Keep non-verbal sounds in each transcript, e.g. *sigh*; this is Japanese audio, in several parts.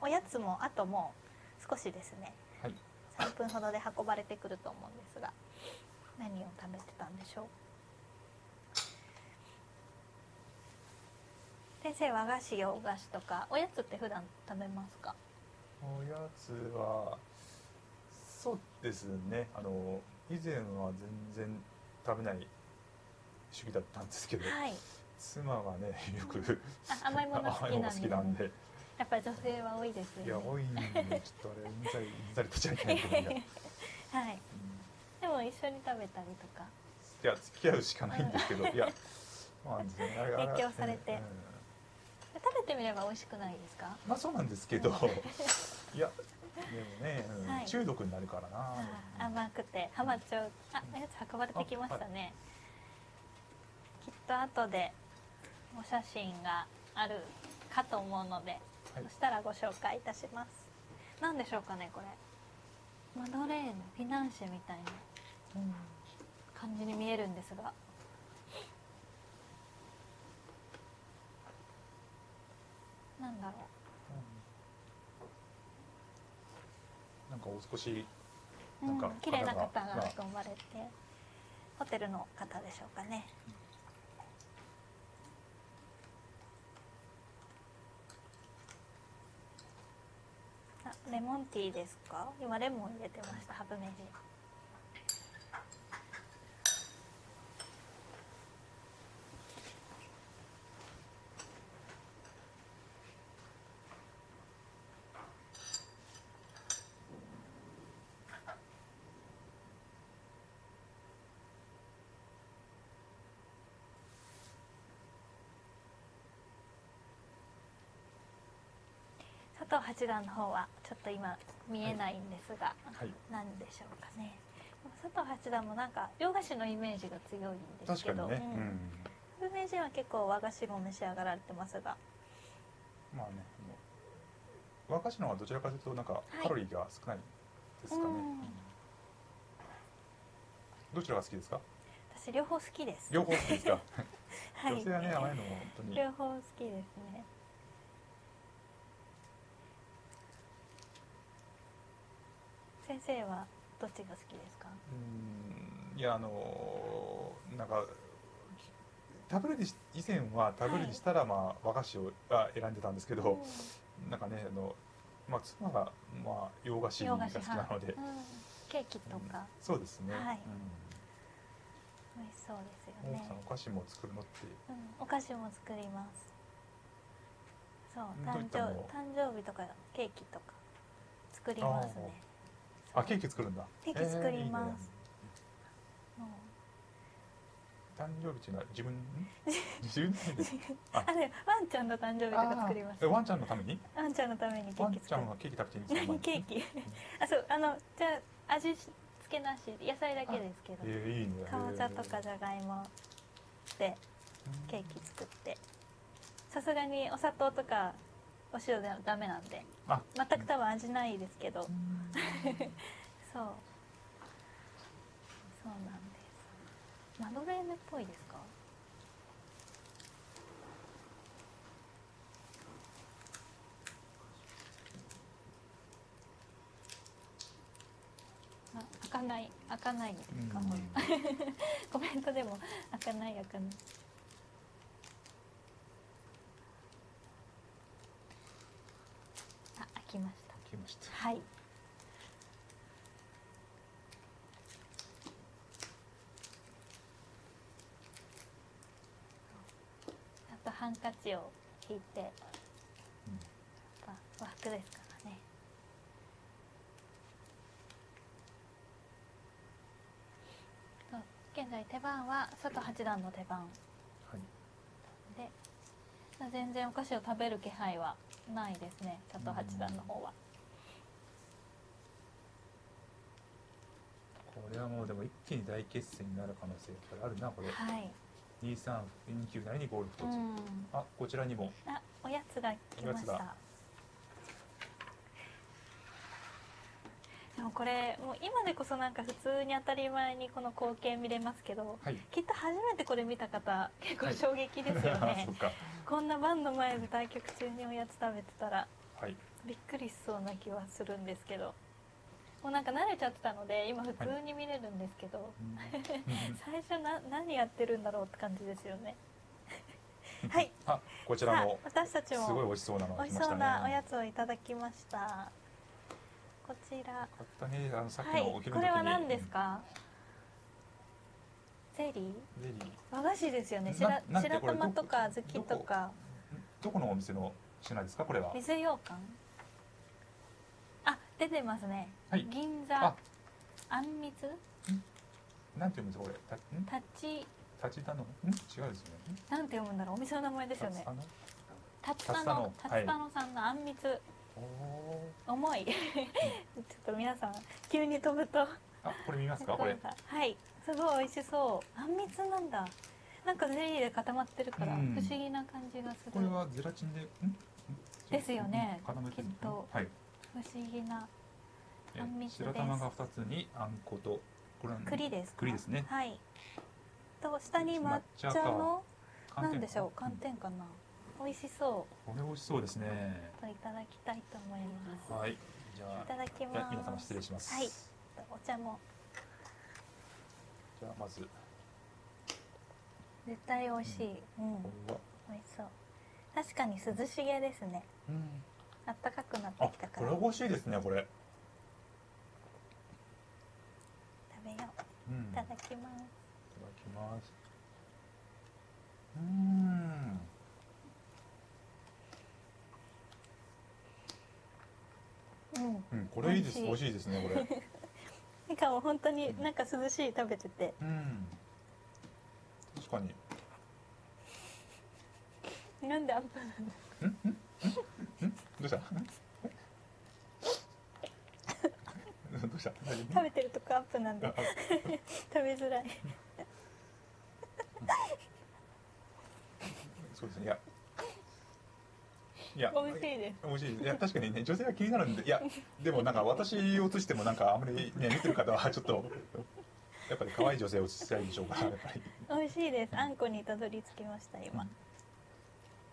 あおやつもあともう少しですねはい。3分ほどで運ばれてくると思うんですが何を食べてたんでしょう？先生和菓子洋菓子とかおやつって普段食べますか？おやつはそうですね。あの以前は全然食べない主義だったんですけど、はい。妻がねよくあ甘いもの好きなんで。*laughs* 甘いもの好きなんでやっぱり女性は多いですよね。いや多いんでちょっとあれうんざりうんざりとちゃいけないけどいや、うん。はいでも一緒に食べたりとか。いや付き合うしかないんですけどいや *laughs* まあです影響されて。うん食べてみれば美味しくないですか？まあそうなんですけどいやでもね、うんはい。中毒になるからな、甘くて。ハマっちゃう。あおやつ運ばれてきましたね、きっと後でお写真があるかと思うので、はいそしたらご紹介いたします。何でしょうかねこれ。マドレーヌフィナンシェみたいな感じに見えるんですが。なんだろう。んなんかお少しうなんかうん綺麗な方方がが。運ばれてホテルの方でしょうかね。あレモンティーですか？今レモン入れてましたハブメジ佐藤八段の方はちょっと今見えないんですが、はい。何でしょうかね。佐藤八段もなんか洋菓子のイメージが強いんですけどね、うん。うん。有名人は結構和菓子も召し上がられてますが。まあね和菓子の方はどちらかというとなんかい。カロリーが少ないですかね、うん。うん。どちらが好きですか？私両方好きです。両方好きですか、*laughs* はい。女性はね甘いのも本当に。両方好きですね先生はどっちが好きですか？うんいやあのなんか食べるにし以前は食べるにしたら、まあ和菓子をあ選んでたんですけど、なんかねあの、まあ、妻が、まあ、洋菓子が好きなので、うん。ケーキとか、そうですね、はい。うん。美味しそうですよね。お菓子も作るのって。うん、お菓子も作ります。そう誕生誕生日とかケーキとか作りますねあケーキ作るんだ。ケーキ作ります。えーいいねも誕生日っていうのは自分？*laughs* 自分？あ。あれワンちゃんの誕生日とか作ります。ワンちゃんのために？ワンちゃんのためにケーキ作る。んはケーキ食べていいんです *laughs* ケーキ。あそうあのじゃあ味付けなし。野菜だけですけど。えー、いいね。かぼちゃとかえじゃがいもでーケーキ作って。さすがにお砂糖とかお塩ではダメなんで。あ。全く味ないですけど。*laughs* そう。そうなんです。マドレーヌっぽいですか？あ開かない開かないですか、うん。*laughs* コメントでも開かない開かない。あ開きました。来ましたはい。あとハンカチを引いてやっぱ和服ですからね。現在手番は佐藤八段の手番。はい。で全然お菓子を食べる気配はないですね佐藤八段の方は。これはもうでも一気に大決戦になる可能性やっぱりあるなこれ。はい。二三二九成にゴール一つ、うん。あこちらにも。あおやつが来ました。でもこれもう今でこそなんか普通に当たり前にこの光景見れますけどはい。きっと初めてこれ見た方結構衝撃ですよね、*laughs* そっか。こんな番の前で対局中におやつ食べてたらはい。びっくりしそうな気はするんですけどもうなんか慣れちゃってたので今普通に見れるんですけど、うん。最初な何やってるんだろうって感じですよね。はい。あこちらも私たちすごい美も味しそうなの美味しそうなおやつをいただきました。こちら。買ったね。あのさっきはい。のお昼の時に、これは何ですか？ゼリー？ゼリー。和菓子ですよね。な白白玉とか小豆とか。どこ？のお店の品ですか？これは。水羊羹？あ出てますね、はい。銀あ座。あ。んみつ？なんて読むんですかこれ？たん？たち。立ちたの？ん？違うですよね。なんて読むんだろう？お店の名前ですよね。あの？竜田の？竜田の。さんのあんみつ。おー。重い。ちょっと皆さん急に飛ぶと。あこれ見ますか？これ。はい。すごい美味しそう。あんみつなんだ。なんかゼリーで固まってるから不うん。思議な感じがする。これはゼラチンでですよね。固めてるきっと。はい不思議なえあんみつです。白玉が二つにあんこと。これは栗ですか？栗ですね。はい。と下に抹茶のな？んでしょう？寒天かな？美味しそこれ美味しそうですね。うといただきたいと思います。はい。じゃあいただきます。皆様失礼します。はい。お茶も。じゃあまず。絶対美味しい。美味しそう。確かに涼しげですね。うんあったかくなってあきたから。これ美味しいですねこれ。食べよう。うん。いただきます。いただきます。うーん。うん。うんこれいいです。美味しい。ですねこれ。*laughs* なんかもう本当になんか涼しい食べてて。うん。確かに。なんでアップなの？どうした？*laughs* どうした？食べてるとこアップなんで。あ *laughs* 食べづらい。そうですね。いや。いや。美味しいです。美味しいいや確かにね女性は気になるんで。いやでもなんか私を映してもなんかあんまりね見てる方はちょっとやっぱり可愛い女性を映したいんでしょうかやっぱり。美味しいです。あんこにたどり着きました今。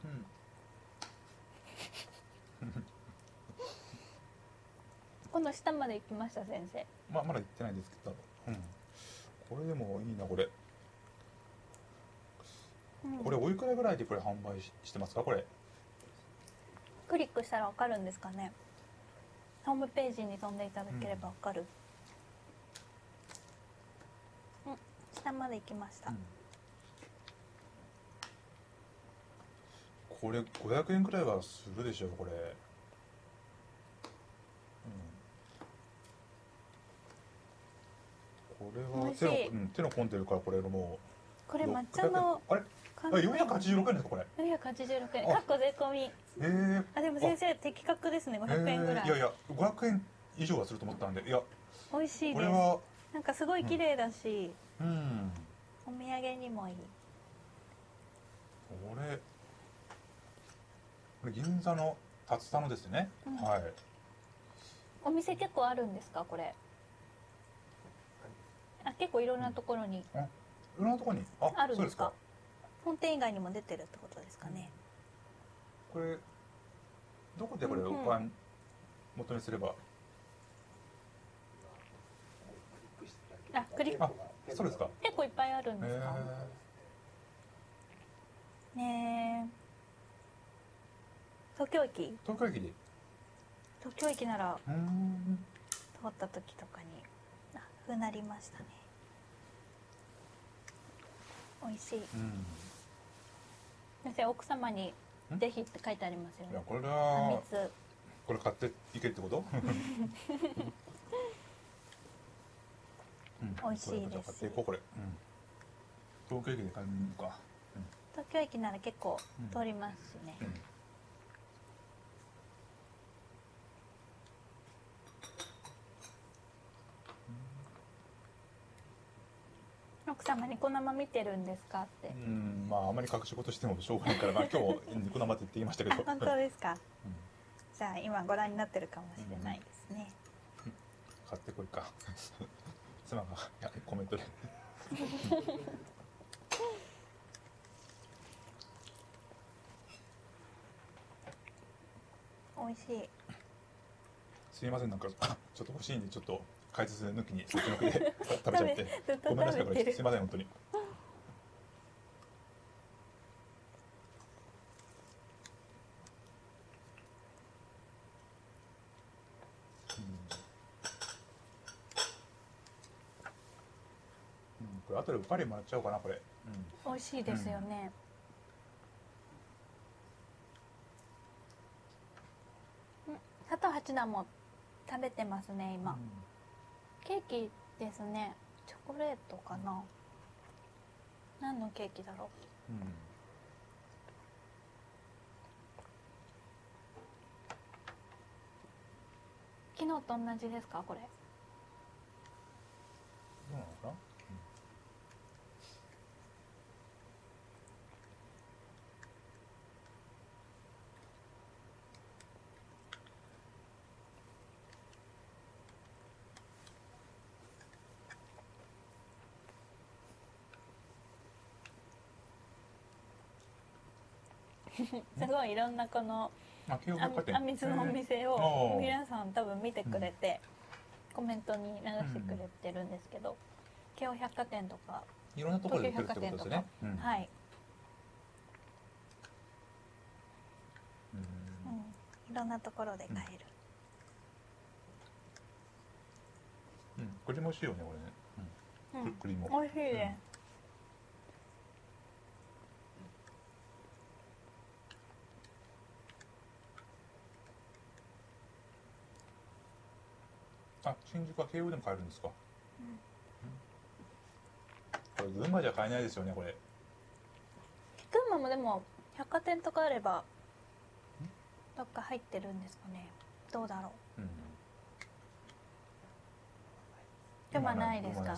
うん今度下まで行きました先生。まあまだ行ってないんですけど。うん。これでもいいなこれ。うん。これおいくらぐらいでこれ販売ししてますかこれ？クリックしたらわかるんですかね。ホームページに飛んでいただければわかる。うん。下まで行きました、これ500円くらいはするでしょうこれ、うん、これは手の,、うん、手の込んでるからこれもこれう抹茶の600円あれあ486円ですかこれ。486円。あ。かっこ税込み。えー、あでも先生的確ですね500円ぐらい、えー。いやいや500円以上はすると思ったんでいや。美味しいです。これは。なんかすごい綺麗だし、うん。お土産にもいい。これ。これ銀座の竜田のですね、うん。はい。お店結構あるんですかこれ？あ結構いろんなところにいろんなところに？ああるんですか？本店以外にも出てるってことですかね。これどこでこれお買い求めすれば、あクリック。あそうですか。結構いっぱいあるんへですか？えねえ東京駅？東京駅で。東京駅なら通った時とかに。あふうなりましたね美味しい。うん。先生奥様にん？ぜひって書いてありますよね。いやこれあはこれ買っていけってこと？*laughs* うん。美味しいです。買っていこうこれ、うん、東京駅で買いに行くか。東京駅なら結構うん通りますしね、うん奥様ニコ生見てるんですかって、うんまああまり隠し事してもしょうがないから、まあ、*laughs* 今日ニコ生って言ってきましたけど、あ本当ですか。うんじゃあ今ご覧になってるかもしれないですね、買ってこいか。*laughs* 妻がいやコメントで。美味しい。すいませんなんかちょっと欲しいんでちょっと解説抜きにそっちのけで食べちゃって。ごめんなさいこれ。すいません本当に。うん、うん、これ後でおかわりもらっちゃおうかなこれ、うん、美味しいですよね、うん、佐藤八段も食べてますね今、ケーキですね。チョコレートかな。何のケーキだろう。うん、うん昨日と同じですかこれ。どうなのかな、*laughs* すごいいろんなこのあ京あ百貨店。あみつのお店へをー。皆さん多分見てくれて、コメントに流してくれてるんですけど京王百貨店とか、いろんなところで売ってるってことですよね。うん。はい、うん。うん、いろんなところで買える、うん、栗も美味しいよね、これね。うん。く栗も。美味しいです、あ、新宿は京王でも買えるんですか？これ群馬じゃ買えないですよね、これ。群馬もでも百貨店とかあればどっか入ってるんですかねどうだろううん。群馬ないですか？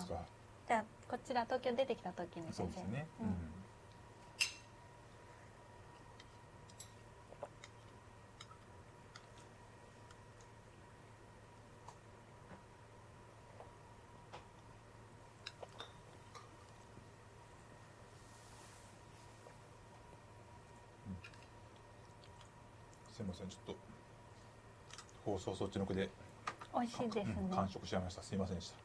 じゃあこちら東京出てきた時にそうですね。ううんすみません、ちょっと。放送そっちの句で、美味しいですね、うん完食しちゃいました。すみませんでした。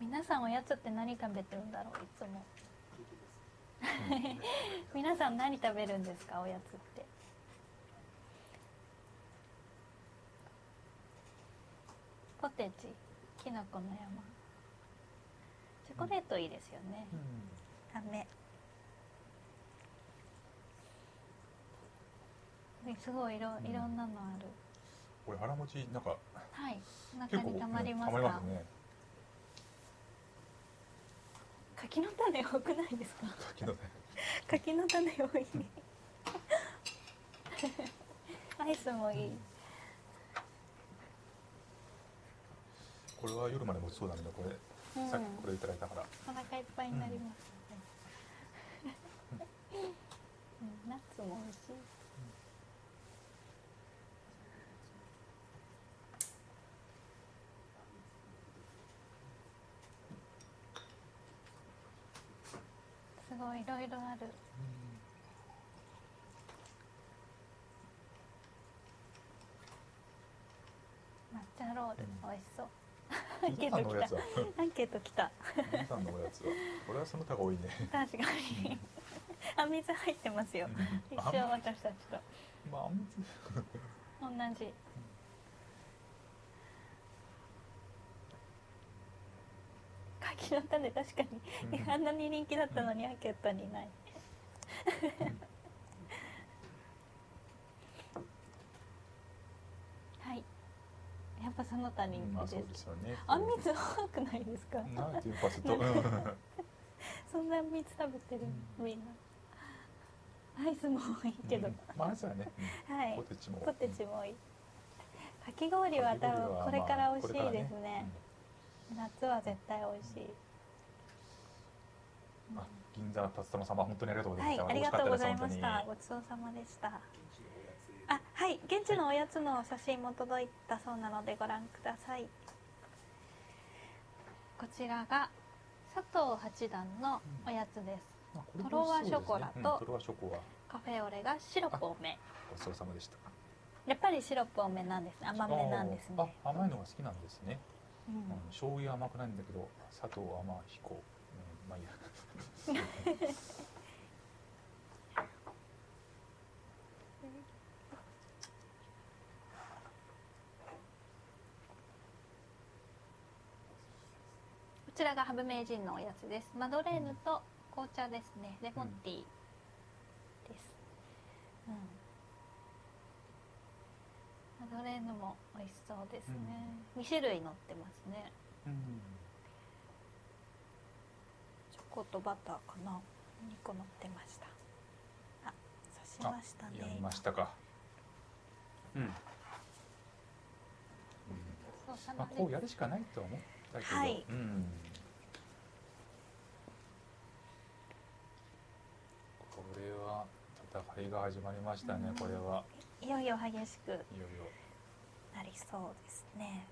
皆さんおやつって何食べてるんだろう？いつも。皆さん何食べるんですか？おやつって。ポテチ。きのこの山コレートいいですよね。うん。ダメ。ねすごいいろいろんなのある、これ腹持ちなんかはい。お結構腹にたまりますか？ますね。柿の種多くないですか？柿のね。柿の種多い。*laughs* アイスもいい、これは夜まで持ちそうだね。これ、うん。さっきこれいただいたから。お腹いっぱいになりますね、うん、ナッツも美味しいすごいいろいろある抹茶ロール、うん美味しそうアンケートのおやつは。アンケート来た。皆さんのおやつは。これはその他が多いね。確かに。あ水入ってますよ。一あ緒私たちと。まあ、あんみつ。同じ。柿の種確かに、うん。あんなに人気だったのにアンケートにないやっぱその他人まあ、気ですそうですよね。あんみつ多くないですか？なんていうか、ちょっと。うん *laughs* そんなあんみつ食べてるみんな。アイスも多いけど、うんまあ、あいつはね。うんはい。ポテチも。ポテチも多い。かき氷は多分これから美味しいですね,、夏は絶対美味しい、銀座の竜玉様、本当にありがとうございました。はいありがとうございまし美た味ごちそうさまでしたあはい現地のおやつの写真も届いたそうなのでご覧ください。こちらが佐藤八段のおやつです、まあこれトロワショコラとカフェオレがシロップ多め。ごちそうさまでした。やっぱりシロップ多めなんですね。甘めなんですね。甘いのが好きなんですね、ううんん、醤油は甘くないんだけど砂糖はまあ飛行、うん、まあいいや *laughs* ちらがハブ名人のおやつです。マドレーヌと紅茶ですね。レモンティーです、うん。マドレーヌも美味しそうですね、2種類乗ってますね。うん。チョコとバターかな。2個乗ってました。あ刺しましたね。やりましたか。うん、まあ、まこうやるしかないとは思ったけど、はい。うん、これは戦いが始まりましたね、うんこれは。いよいよ激しくいよいよ。なりそうですね